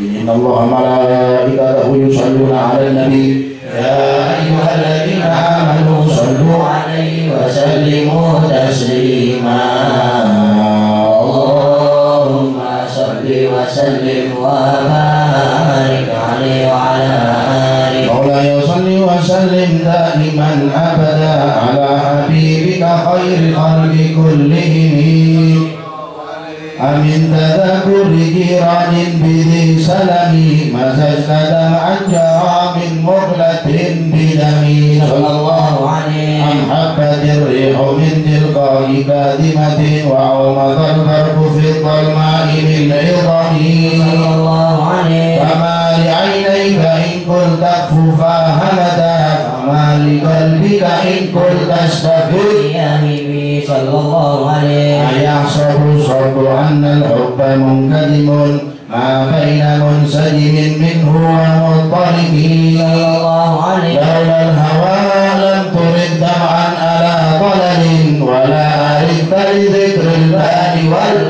إن الله ملائكته يصلون على النبي. يا أيها الذين آمنوا صلوا عليه وسلموا تسليما. اللهم صل وسلم وبارك عليه وعلى آله. مولاي صل وسلم دائما أبدا على حبيبك خير الخلق كلهم. أمن تذكر جيران بذي سلم مزجت دمعا جرى من مغلة بدم صلى الله عليه أم حبت الريح من تلقاء كاذمة وعومض البرق في الظلماء بالعظم صلى الله عليه فما لعينيك إن كنت تخففا همدا فما لقلبك إن كنت تستفد يا نبي صلى الله عليه أيحسب الصبر أن الحب منكدم ما بين منسجم منه ومضطرب صلى الله عليه لولا الهوى لم ترد دمعا على ضلل ولا أردت لذكر البال والعالمين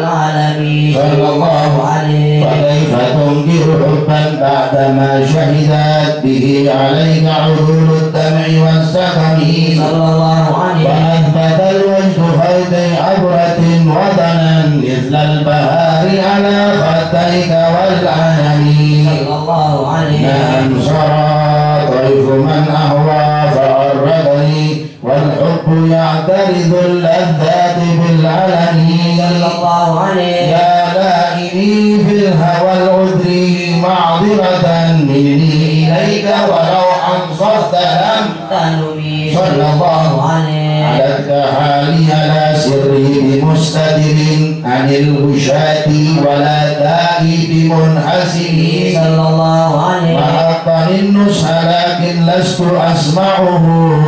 بعدما شهدت به عليك عدول الدمع والسقم صلى الله عليه وأثبت الوجه فوق عبرة وطنا مثل البهار على خديك والعنم صلى الله عليه نعم سرى طيف من أهوى فأردني والحب يعترض اللذات بالعلن صلى الله عليه يا لائمي في الهوى العذري معذرة مني إليك ولو أنصفت لم تنمي صلى الله عليه علتك حالي لا سري بمستدر عن الغشاة ولا دائي بمنحسن صلى الله عليه وحطني النصح لكن لست أسمعه.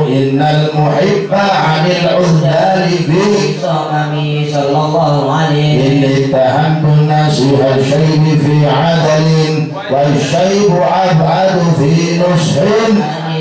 إن المحب عن العذال في صممي صلى الله عليه إني اتهمت النصيح الشيب في عدل والشيب أبعد في نصح.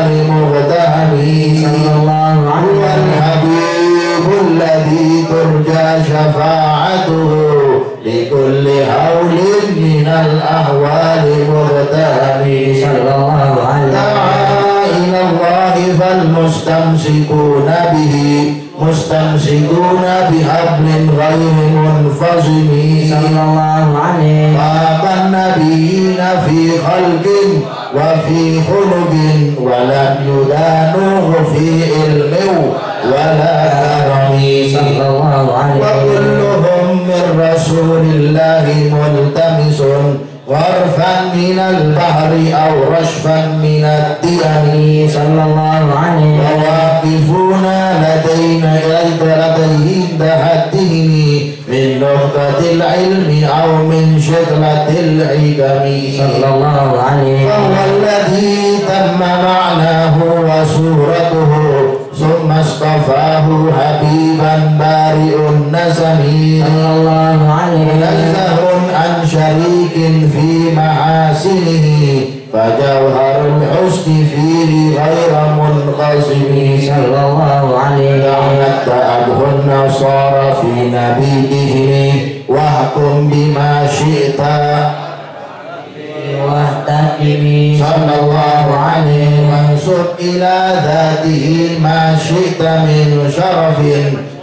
مغتهم صلى الله عليه الحبيب الذي ترجى شفاعته لكل هول من الأهوال مغتهم صلى الله عليه دعا إلى الله فالمستمسكون به مستمسكون بحبل غير منفصم. صلى الله عليه باب النبيين في خلق وفي خلق ولم يدانوه في علم ولا كرم وكلهم من رسول الله ملتمس غرفا من البحر أو رشفا من الديم صلى الله عليه وواقفون لدينا لديه تحدهم من نقطة العلم أو من شغلة الحكم صلى الله عليه فهو الذي تم معناه وصورته ثم اصطفاه حبيبا بارئ النسم صلى الله عليه منزه عن شريك في محاسنه فجوهر الحسن فيه غير منقسم. صلى الله عليه أبه النصارى في نبيهم واحكم بما شئت. واحتكمي صلى الله عليه وانسب إلى ذاته ما شئت من شرف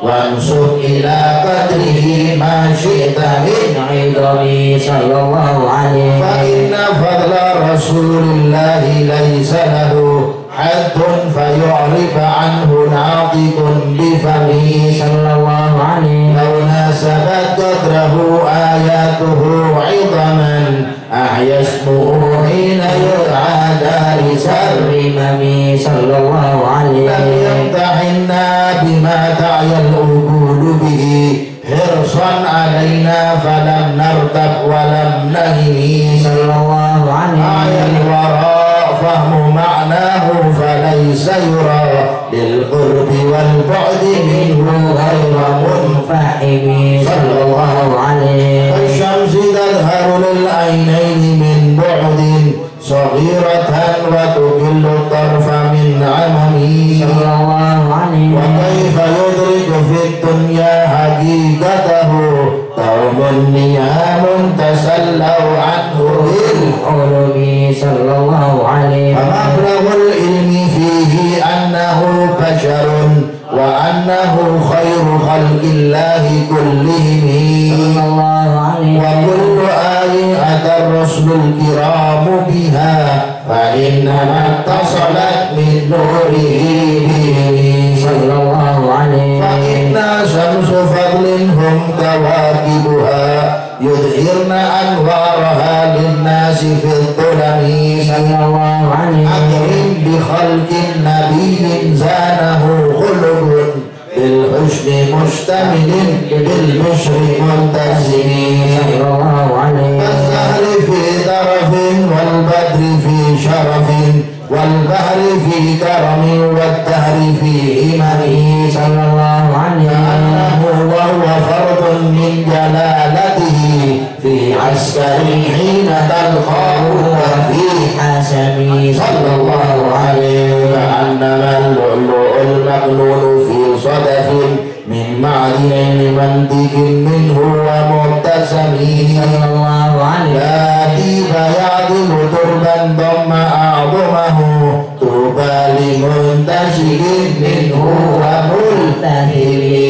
وانسب إلى قدره ما شئت من عظمي صلى الله عليه فإن فضل رسول الله ليس له حد فيعرف عنه ناطق بفمه صلى الله عليه لو ناسبت قدره آياته عظما أحيا اسمه حين يدعى دارس الرمم صلى الله لم عليه يمتحنا بما تعيا العقول به. حرصا علينا فلم نرتب ولم نهي صلى الله آية عليه فهم معناه فليس يرى للقرب والبعد منه غير منفهم. صلى الله عليه الشمس تظهر للعينين من بعد صغيرة وتكل الطرف من عممي صلى الله عليه وكيف يدرك علمي صلى الله عليه فمبلغ العلم فيه أنه بشر وأنه خير خلق الله كلهم. صلى الله عليه وكل آية أتى الرسل الكرام بها فإنما اتصلت من نوره به صلى الله عليه فإن شمس فضل هم كواكبها. يظهرن أنوارها للناس في الظلم أكرم بخلق نبي زانه خلق بالحسن مشتمل بالبشر ملتزم كالزهر في طرف والبدر في شرف والبحر في كرم والدهر في همم صلى الله عليه كأنه وهو فرد من جلالته. في عسكر حين تلقاه وفي حسبي صلى الله عليه كأنما اللؤلؤ المكنون في صدف من معدن منطق منه ومبتسم صلى الله عليه لا ديب يعدل تربا ضم أعظمه؟ طوبى لمنتشر منه وملتهب.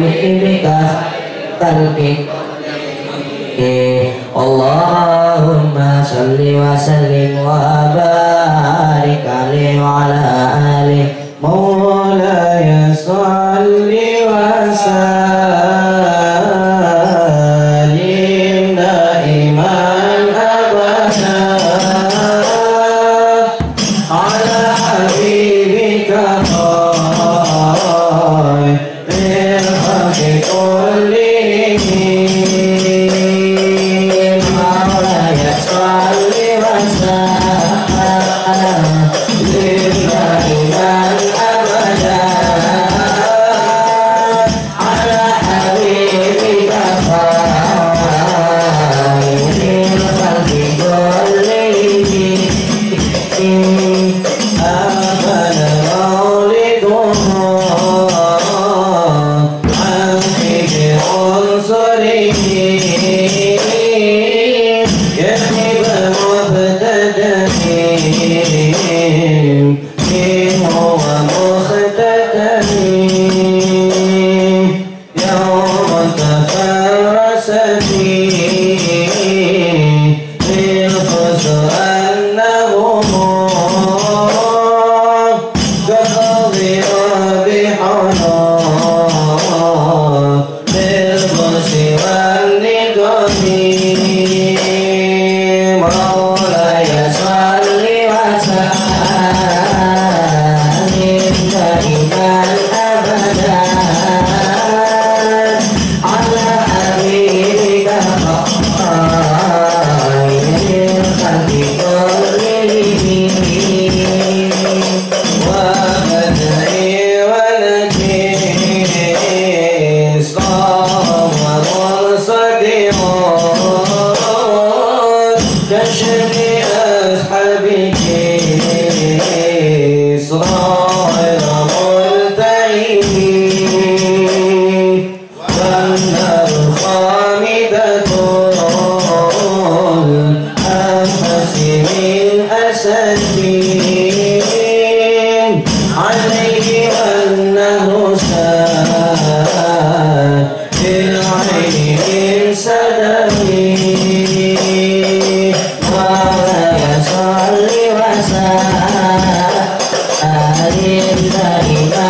على حبيبك خلقك اللهم صل وسلم وبارك عليه وعلى آله مولاي صل وسلم وسلم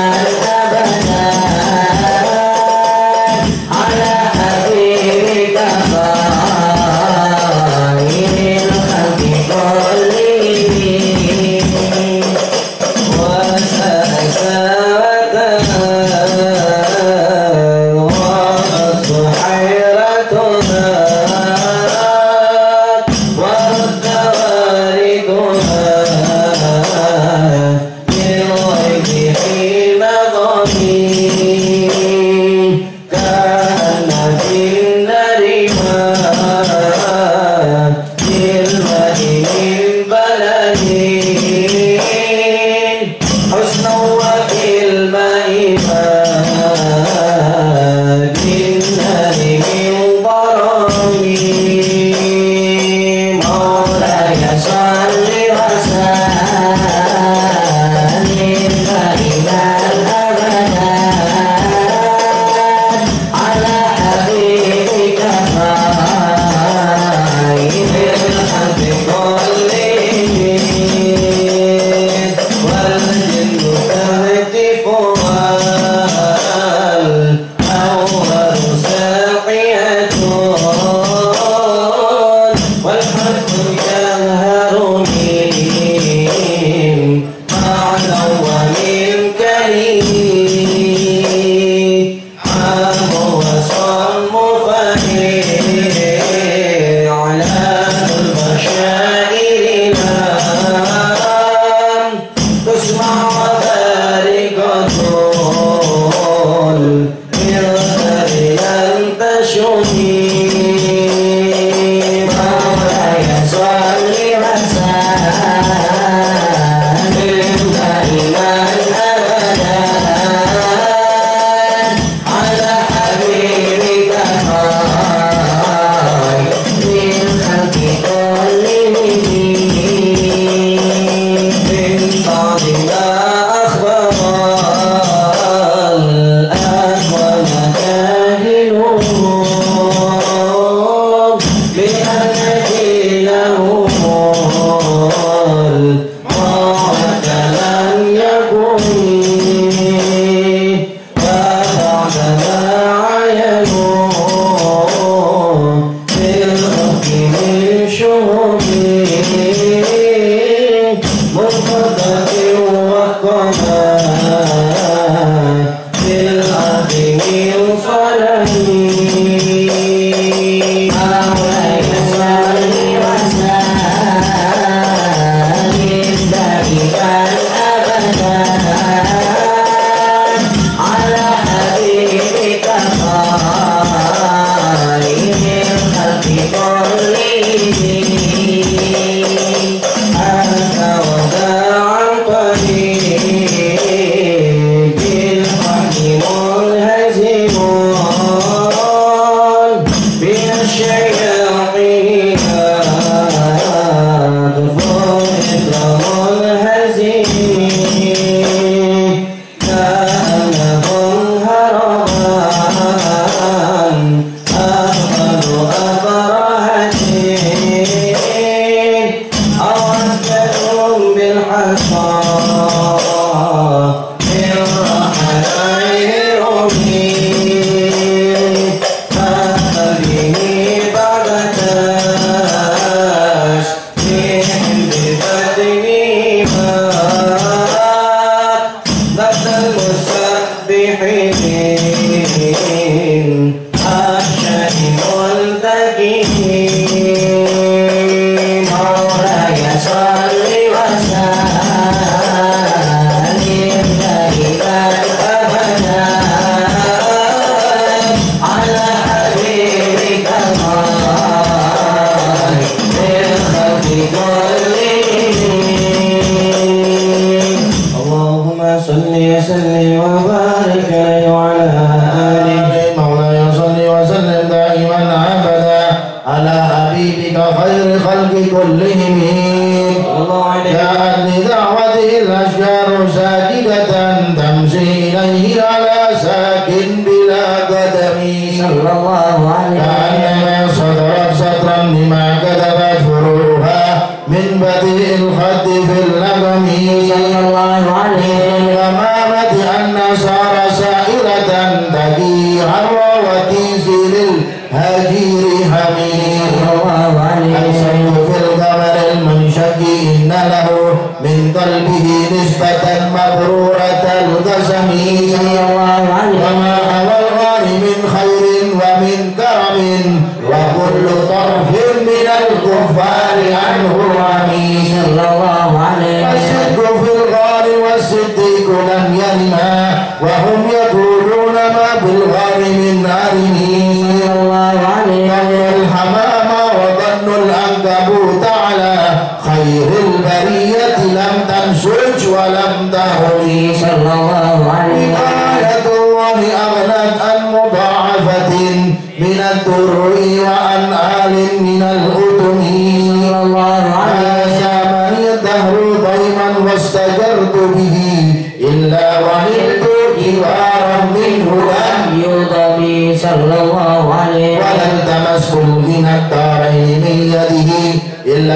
خير خلق كلهم.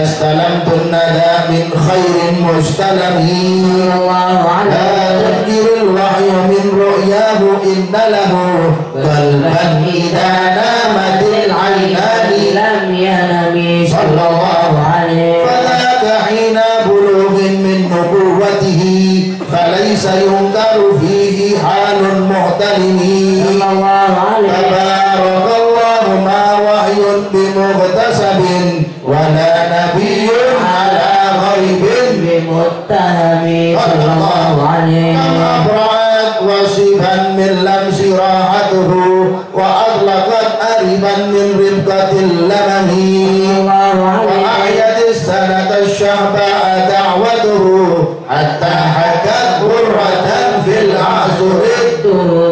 استلمت الندى من خير مستلم لا تنكر الوحي من رؤياه إن له قلبا إذا نامت العينان لم ينم. صلى الله عليه فذاك حين بلوغ من نبوته فليس ينكر فيه حال مهتم التهمي الله. عليه أبرعت وصفا من لمس راحته وأطلقت أربا من ربقة اللمم وأعيت السنة الشهباء دعوته حتى حكت برة في العصر. الدروب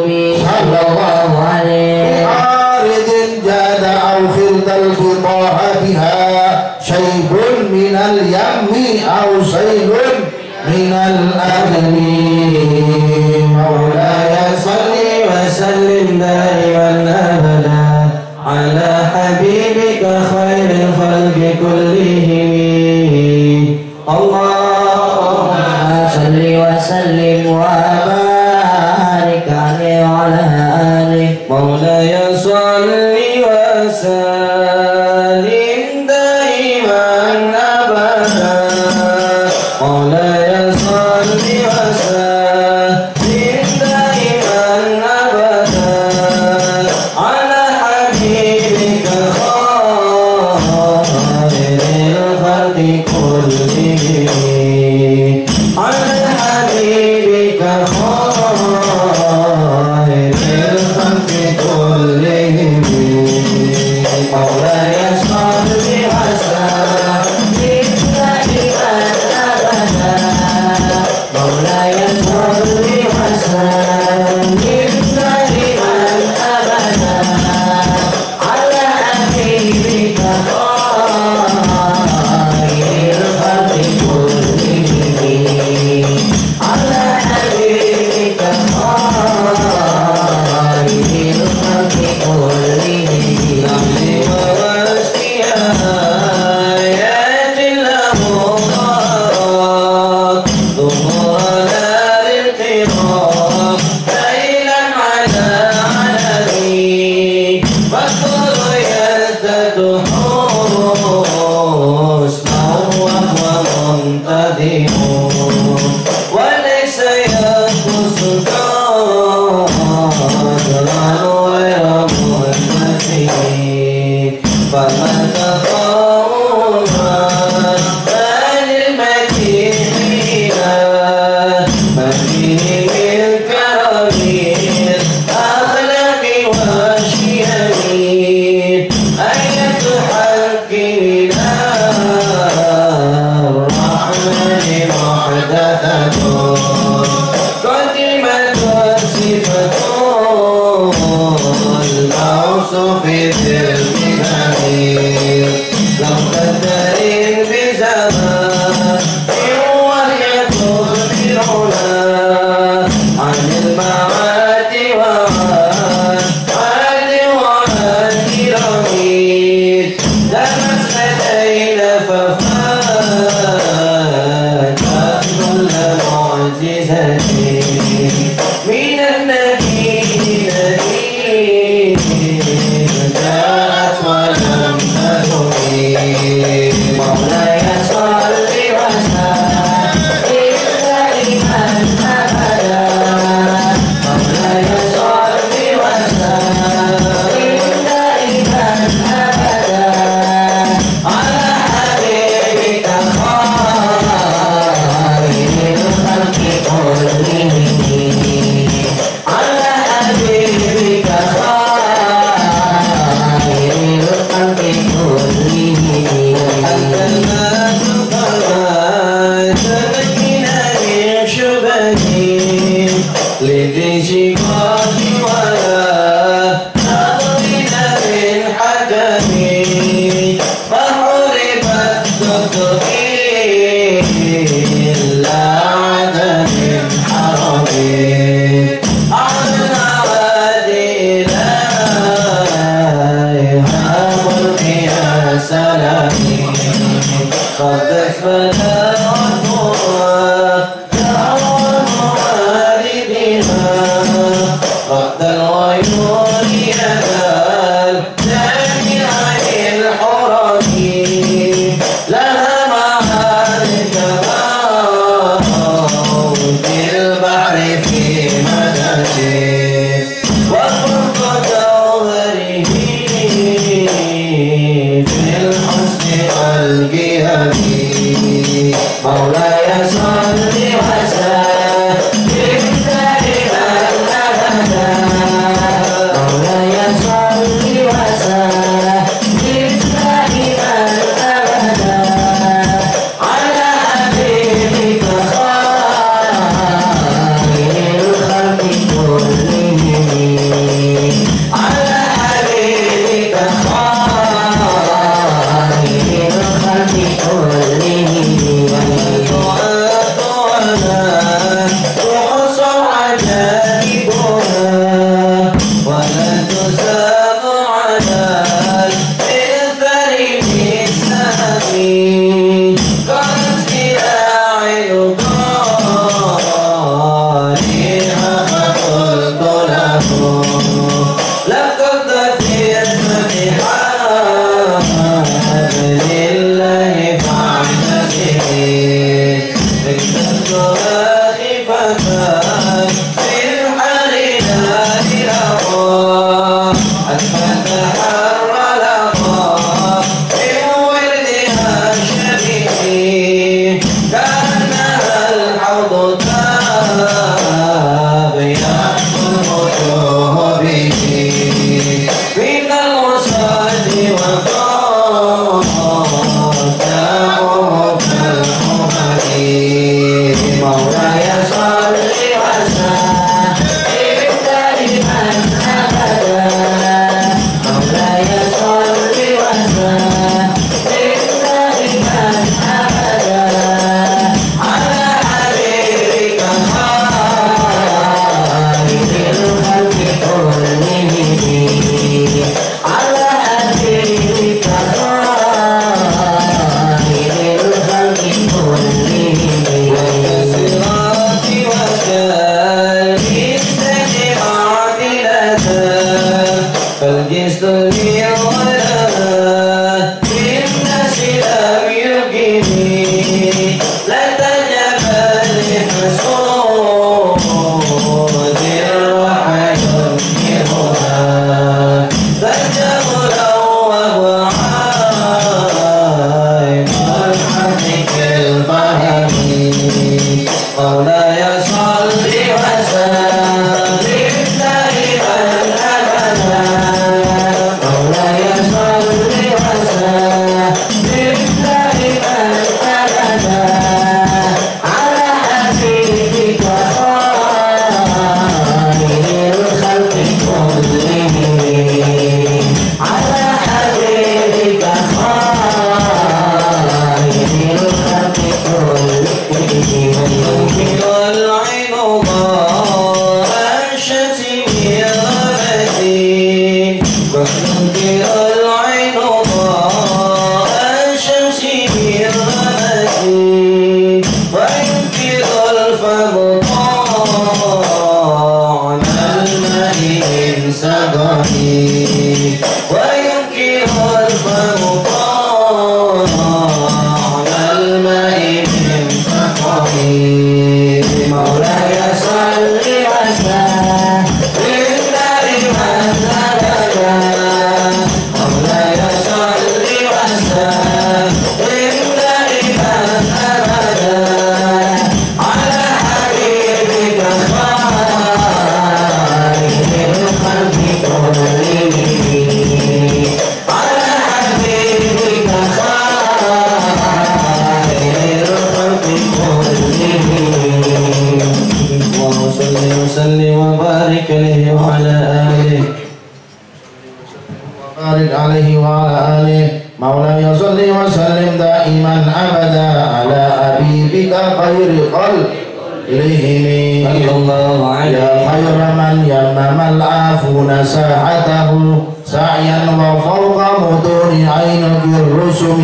ساحته سعيا وفوق متون عينك الرسم.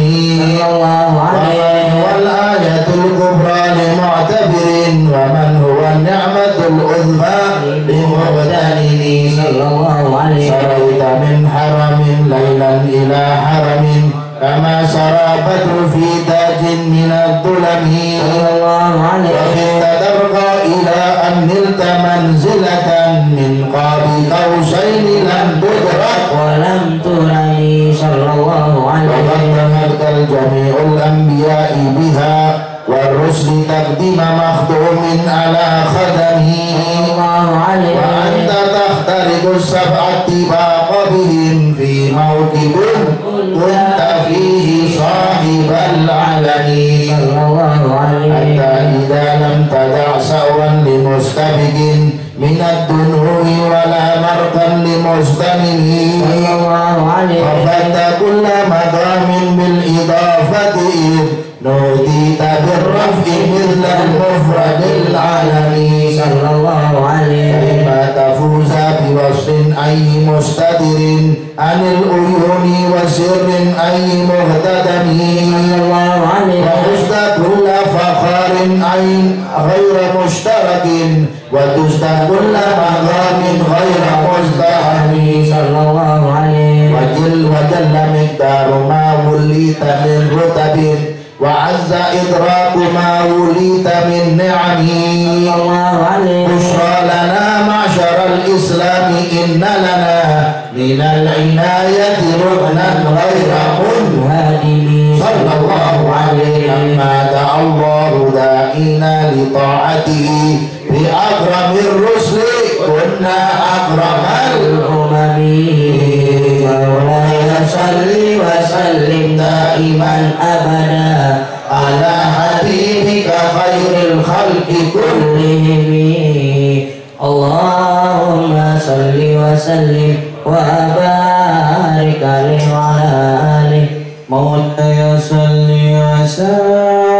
ومن هو الآية الكبرى لمعتبر ومن هو النعمة العظمى لمغتنم سريت من حرم ليلا إلى حرم كما سرى بدر في تاج من الظلم وكنت ترقى إلى أن نلت منزلة من قاب قوسين لم تدرك. ولم ترني صلى الله وقد عليه تمكن جميع الأنبياء بها والرسل تقدم مخدوم على خدمه. وأنت تخترق السبع اتباق بهم في موكب. فيه صاحب العلم حتى إذا لم تدع سوا لمستبق من الدنو ولا مرقا عليه رفضت كل مقام بالإضافة إذ نوديت بالرفع مثل المفرد العالمي صلى الله عليه أي مستدر عن العيون وسر أي عليه وحزت كل فخار عين غير مشترك. وتزد كل مقام غير مزدحم. صلى الله عليه وجل وجل مقدار ما وليت من رتب. وعز إدراك ما وليت من نعم عليه. بشرى لنا معشر الإسلام إن لنا من العناية ركنا غير منهدم صلى الله عليه. لما دعا الله داعينا لطاعته بأكرم الرسل كنا أكرم الأمم صل وسلم دائما أبدا على حبيبك خير الخلق كلهم. اللهم صل وسلم وبارك عليه وعلى آله. مولاي صل وسلم.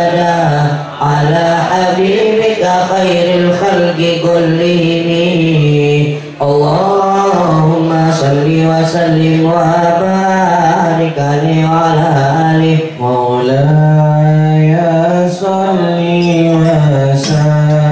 أبدا على حبيبك خير الخلق كلهم. اللهم صل وسلم وبارك عليه وعلى آله. مولاي صل وسلم.